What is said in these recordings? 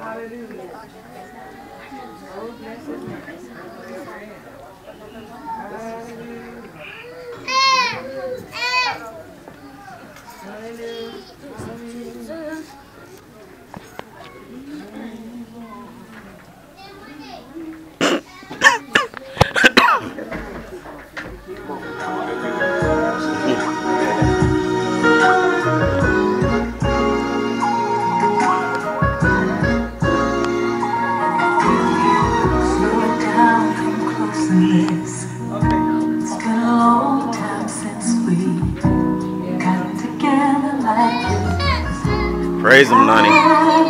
Hallelujah. Oh. Raise them, Nani.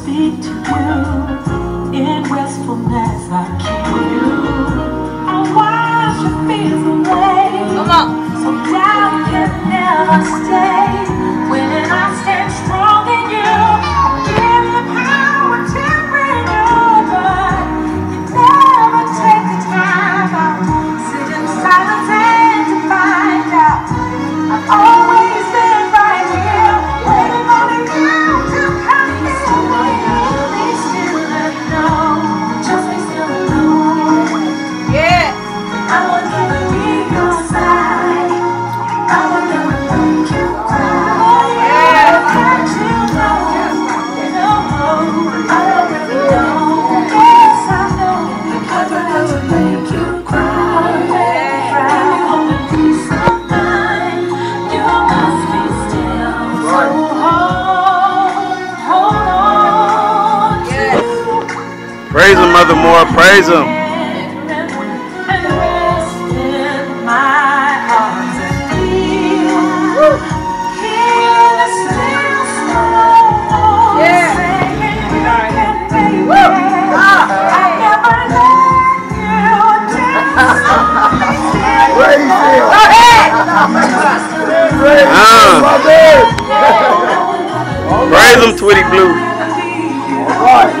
Praise him, Mother Moore. Praise him. Yeah. Ah. Praise him. Praise Twitty Blue. All right.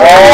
Oh.